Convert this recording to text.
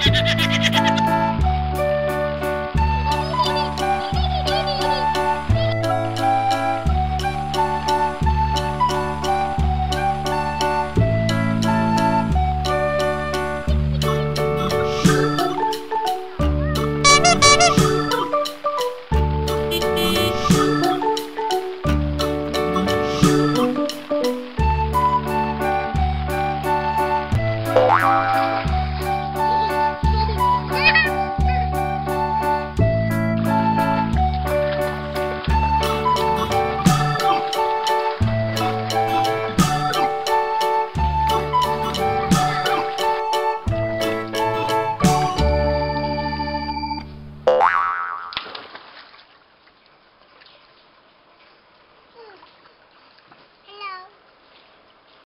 Ha ha ha ha!